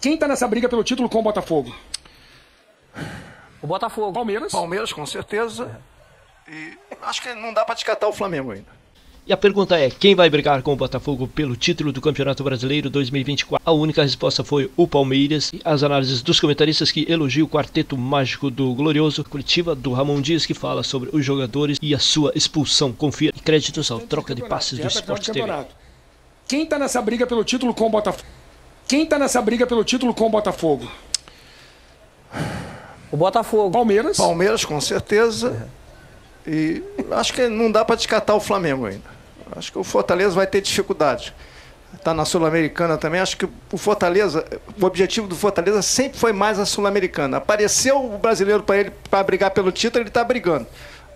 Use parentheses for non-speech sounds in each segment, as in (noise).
Quem tá nessa briga pelo título com o Botafogo? O Botafogo. Palmeiras? Palmeiras, com certeza. E acho que não dá para descartar o Flamengo ainda. E a pergunta é: quem vai brigar com o Botafogo pelo título do Campeonato Brasileiro 2024? A única resposta foi o Palmeiras. E as análises dos comentaristas que elogiam o quarteto mágico do Glorioso, coletiva do Ramon Dias que fala sobre os jogadores e a sua expulsão. Confira. E créditos ao troca de passes do Sport TV. Quem tá nessa briga pelo título com o Botafogo? Quem tá nessa briga pelo título com o Botafogo? O Botafogo. Palmeiras? Palmeiras, com certeza. E acho que não dá para descartar o Flamengo ainda. Acho que o Fortaleza vai ter dificuldade. Está na Sul-Americana também. Acho que o Fortaleza, o objetivo do Fortaleza sempre foi mais a Sul-Americana. Apareceu o brasileiro para ele para brigar pelo título, ele está brigando.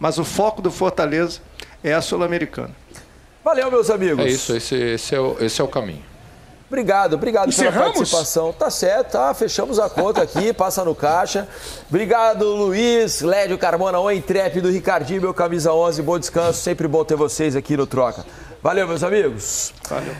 Mas o foco do Fortaleza é a Sul-Americana. Valeu, meus amigos. É isso, esse, esse, é, o, esse é o caminho. Obrigado, obrigado Encerramos? pela participação. Tá certo, tá? Fechamos a conta aqui, (laughs) passa no caixa. Obrigado, Luiz, Lédio Carmona, o intrépido, Ricardinho, meu camisa 11, bom descanso. Sempre bom ter vocês aqui no Troca. Valeu, meus amigos. Valeu.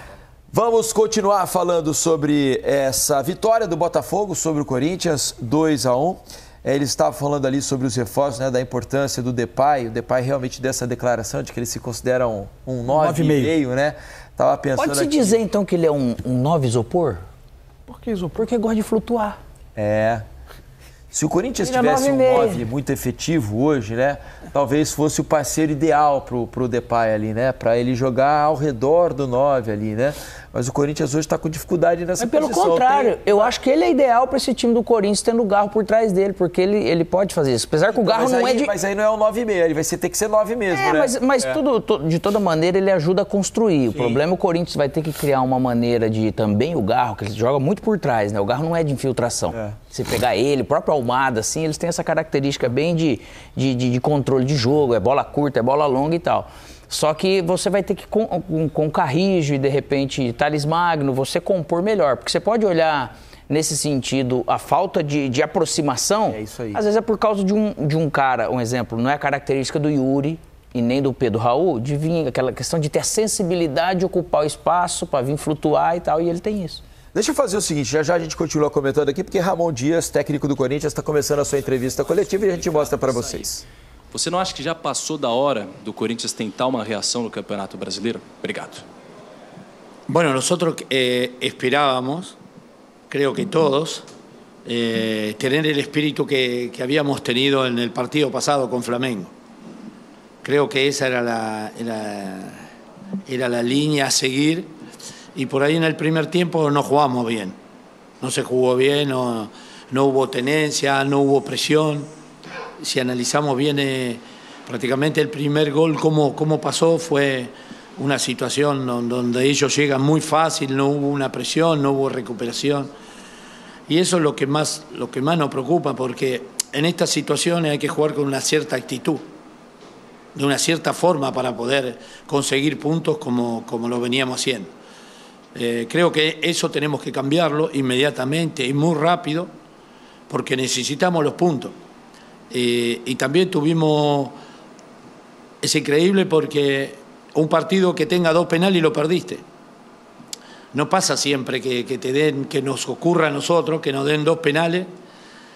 Vamos continuar falando sobre essa vitória do Botafogo sobre o Corinthians, 2 a 1 É, Ele estava falando ali sobre os reforços, né, da importância do Depay. O Depay realmente dessa declaração de que ele se considera um, um 9,5, né? Tava pensando Pode-se aqui. dizer então que ele é um, um nove isopor? Por que isopor? Porque gosta de flutuar. É. Se o Corinthians Ele é tivesse um 9,5. 9 muito efetivo hoje, né? Talvez fosse o parceiro ideal pro, pro Depay ali, né? Para ele jogar ao redor do 9 ali, né? Mas o Corinthians hoje está com dificuldade nessa Mas pelo posição. contrário, Tem- eu acho que ele é ideal para esse time do Corinthians tendo o Garro por trás dele, porque ele, ele pode fazer isso. Apesar que o Então, Garro mas, não aí, é de. mas aí não é o 9,5, ele vai ter que ser 9 mesmo, É, né? mas, mas tudo, to- de toda maneira ele ajuda a construir. O problema é o Corinthians vai ter que criar uma maneira de também o Garro, que ele joga muito por trás, né? O Garro não é de infiltração. É. Se pegar ele, o próprio Almada, assim, eles têm essa característica bem de, de, de- de controle de jogo, é bola curta, é bola longa e tal. Só que você vai ter que, com, com, com Carrijo e de repente Thales Magno, você compor melhor. Porque você pode olhar nesse sentido a falta de, de aproximação. É isso aí. Às vezes é por causa de um, de um cara, um exemplo, não é a característica do Yuri e nem do Pedro Raul, de vir aquela questão de ter a sensibilidade de ocupar o espaço para vir flutuar e tal, e ele tem isso. Deixa eu fazer o seguinte, já já a gente continua comentando aqui, porque Ramon Dias, técnico do Corinthians, está começando a sua entrevista coletiva e a gente mostra para vocês. Você não acha que já passou da hora do Corinthians tentar uma reação no Campeonato Brasileiro? Obrigado. Bueno, nosotros eh, esperábamos, creo que todos, eh, tener el espíritu que, que habíamos tenido en el partido pasado con Flamengo. Creo que esa era la, era, era la línea a seguir y por ahí en el primer tiempo no jugamos bien. No se jugó bien, no, no hubo tenencia, no hubo presión. Si analizamos bien eh, prácticamente el primer gol, cómo, cómo pasó, fue una situación don- donde ellos llegan muy fácil, no hubo una presión, no hubo recuperación. Y eso es lo que más, lo que más nos preocupa, porque en estas situaciones hay que jugar con una cierta actitud, de una cierta forma para poder conseguir puntos como, como lo veníamos haciendo. Eh, creo que eso tenemos que cambiarlo inmediatamente y muy rápido, porque necesitamos los puntos. Eh, y también tuvimos, es increíble porque un partido que tenga dos penales y lo perdiste. No pasa siempre que, te den, que nos ocurra a nosotros, que nos den dos penales.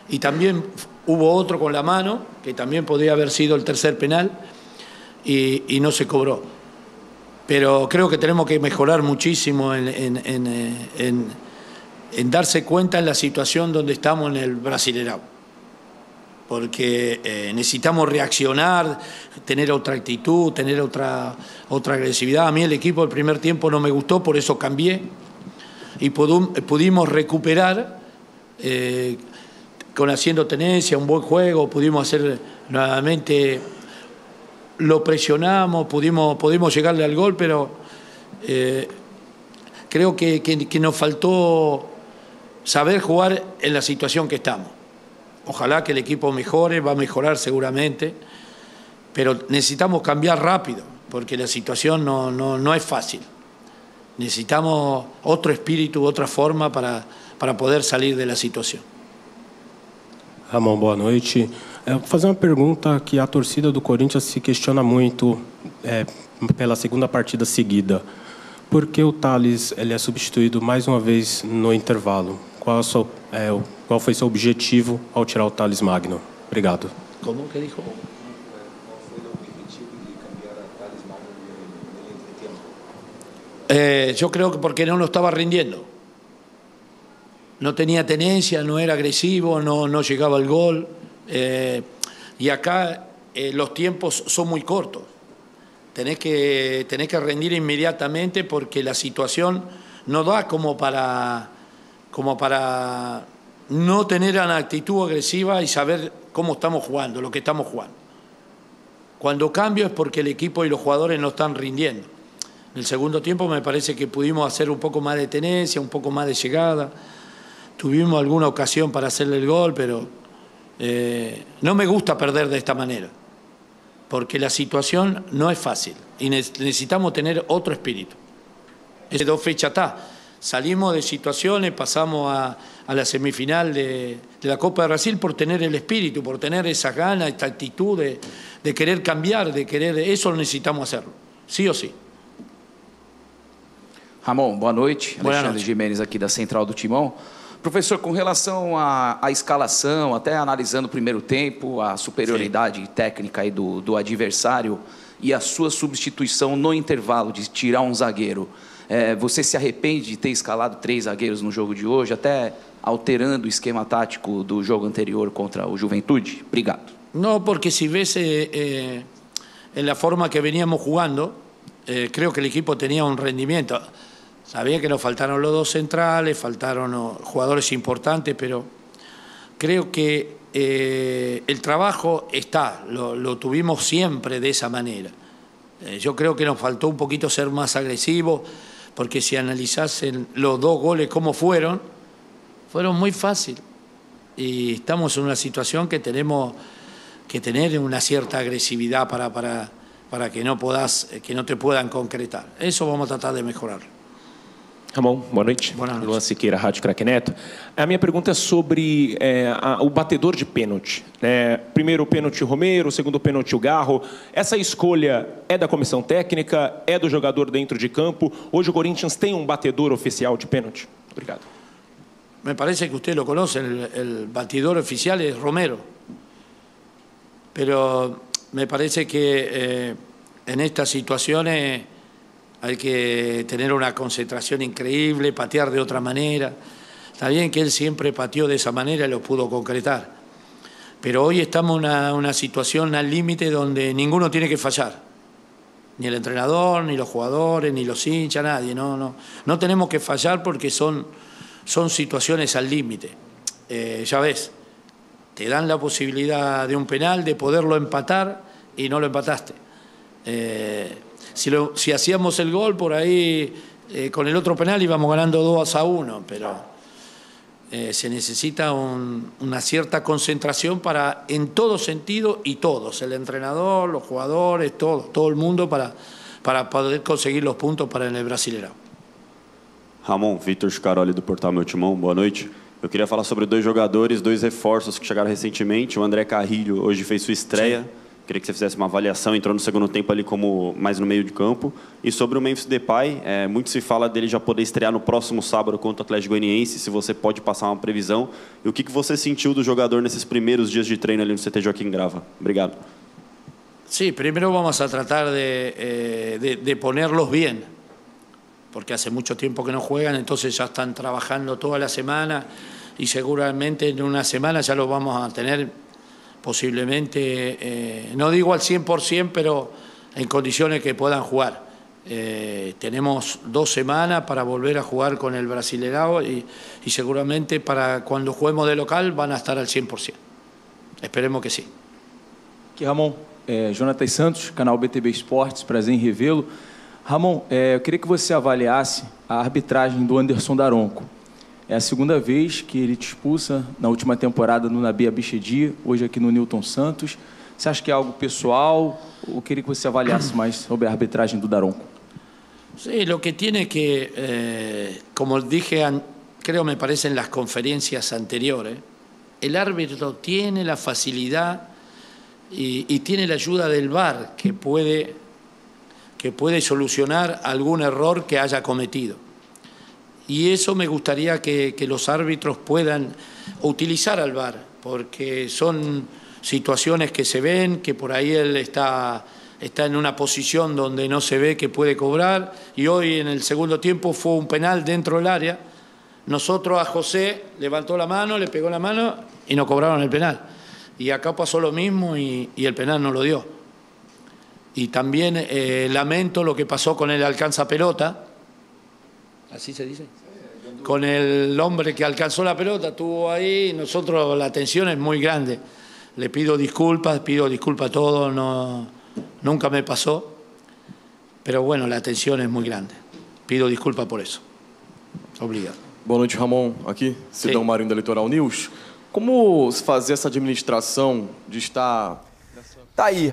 Y también hubo otro con la mano, que también podría haber sido el tercer penal, y, no se cobró. Pero creo que tenemos que mejorar muchísimo en, eh, darse cuenta en la situación donde estamos en el Brasilerao. Porque eh, necesitamos reaccionar, tener otra actitud, tener otra, otra agresividad. A mí el equipo del primer tiempo no me gustó, por eso cambié. Y pudimos recuperar eh, con haciendo tenencia, un buen juego, pudimos hacer nuevamente lo presionamos, pudimos, pudimos llegarle al gol, pero eh, creo que nos faltó saber jugar en la situación que estamos. Ojalá que el equipo mejore, va a mejorar seguramente, pero necesitamos cambiar rápido, porque la situación no, no, no es fácil. Necesitamos otro espíritu, otra forma para, para poder salir de la situación. Ramon, boa noite. É, vou fazer uma pergunta que a torcida do Corinthians se questiona muito é, pela segunda partida seguida. Por que o Thales ele é substituído mais uma vez no intervalo? Qual, a sua, é, qual foi seu objetivo ao tirar o Thales Magno? Obrigado. ¿Cómo que dijo? Eh, yo creo que porque no lo estaba rindiendo. No tenía tenencia, no era agresivo, no, no llegaba al gol. eh, y acá eh, los tiempos son muy cortos. Tenés que, tenés que rendir inmediatamente porque la situación no da como para, como para no tener una actitud agresiva y saber cómo estamos jugando, lo que estamos jugando. Cuando cambio es porque el equipo y los jugadores no están rindiendo. En el segundo tiempo me parece que pudimos hacer un poco más de tenencia, un poco más de llegada. Tuvimos alguna ocasión para hacerle el gol, pero eh, no me gusta perder de esta manera, porque la situación no es fácil y ne- necesitamos tener otro espíritu. Ese dos fechas está. Salimos de situaciones, pasamos a, a la semifinal de, de la Copa de Brasil por tener el espíritu, por tener esa gana, esta actitud de, de querer cambiar, de querer. Eso lo necesitamos hacerlo, sí o sí. Ramon, boa noite. Boa Alexandre noite. Jimenez aqui da Central do Timão. Professor, com relação à, à escalação, até analisando o primeiro tempo, a superioridade técnica aí do, do adversário e a sua substituição no intervalo de tirar um zagueiro, é, você se arrepende de ter escalado três zagueiros no jogo de hoje, até alterando o esquema tático do jogo anterior contra o Juventude? Obrigado. No, porque si ves eh, eh, en la forma que veníamos jugando, eh, creo que el equipo tenía un rendimiento. Sabía que nos faltaron los dos centrales, faltaron oh, jugadores importantes, pero creo que eh, el trabajo está, lo, lo tuvimos siempre de esa manera. Eh, yo creo que nos faltó un poquito ser más agresivos, porque si analizasen los dos goles cómo fueron, fueron muy fáciles. Y estamos en una situación que tenemos que tener una cierta agresividad para, para, para que, no podas, que no te puedan concretar. Eso vamos a tratar de mejorar. Ramon, boa noite. Boa noite. Luan Siqueira, Rádio Craque Neto. A minha pergunta é sobre é, a- o batedor de pênalti. né? primeiro o pênalti Romero, segundo o pênalti o Garro. Essa escolha é da comissão técnica, é do jogador dentro de campo. Hoje o Corinthians tem um batedor oficial de pênalti? Obrigado. Me parece que usted lo conoce, el, el batidor oficial es Romero. Pero me parece que eh, en estas situaciones hay que tener una concentración increíble, patear de otra manera. Está bien que él siempre pateó de esa manera y lo pudo concretar. Pero hoy estamos en una, situación al límite donde ninguno tiene que fallar. Ni el entrenador, ni los jugadores, ni los hinchas, nadie. No, no, no tenemos que fallar porque son, son situaciones al límite. Eh, ya ves, te dan la posibilidad de un penal, de poderlo empatar y no lo empataste. Eh, si, lo- si hacíamos el gol por ahí, eh, con el otro penal íbamos ganando 2 a 1, pero eh, se necesita un- una cierta concentración para, en todo sentido y todos, el entrenador, los jugadores, todo, todo el mundo para, para poder conseguir los puntos para el Brasileirão. Ramon, Vitor Scaroli do Portal Meu Timão, boa noite. Eu queria falar sobre dois jogadores, dois reforços que chegaram recentemente. O André Carrilho hoje fez sua estreia. Queria que você fizesse uma avaliação, entrou no segundo tempo ali como mais no meio de campo. E sobre o Memphis Depay, é, muito se fala dele já poder estrear no próximo sábado contra o Atlético Goianiense, se você pode passar uma previsão. E o que, que você sentiu do jogador nesses primeiros dias de treino ali no CT Joaquim Grava? Obrigado. Sí, primero vamos a tratar de, eh, de- de ponerlos bien, porque hace mucho tiempo que no juegan, entonces ya están trabajando toda la semana y seguramente en una semana ya los vamos a tener posiblemente, eh, no digo al 100%, pero en condiciones que puedan jugar. Eh, tenemos dos semanas para volver a jugar con el Brasileirao y, seguramente para cuando juguemos de local van a estar al 100%. Esperemos que sí. Aqui, Ramon, é, Jonatas Santos, canal BTB Esportes, prazer em revê-lo. Ramon, eu queria que você avaliasse a arbitragem do Anderson Daronco. É a segunda vez que ele te expulsa na última temporada no Nabi Abichedi, hoje aqui no Newton Santos. Você acha que é algo pessoal? Eu queria que você avaliasse mais sobre a arbitragem do Daronco. Sí, lo que tiene que, eh, como dije, creo me parece en las conferencias anteriores, el árbitro tiene la facilidad y, y tiene la ayuda del VAR que puede, que puede solucionar algún error que haya cometido. Y eso me gustaría que, los árbitros puedan utilizar al VAR, porque son situaciones que se ven, que por ahí él está, está en una posición donde no se ve que puede cobrar, y hoy en el segundo tiempo fue un penal dentro del área. Nosotros a José levantó la mano, le pegó la mano y no cobraron el penal. Y acá pasó lo mismo y, y el penal no lo dio. Y también eh, lamento lo que pasó con el alcanza pelota. ¿Así se dice? Con el hombre que alcanzó la pelota, estuvo ahí, nosotros la tensión es muy grande. Le pido disculpas, pido disculpas a todos, no, nunca me pasó, pero bueno, la tensión es muy grande. Pido disculpas por eso. Obrigado. Boa noite, Ramon. Aqui, Sidão Marinho da Litoral News. Como fazer essa administração de estar Tá aí.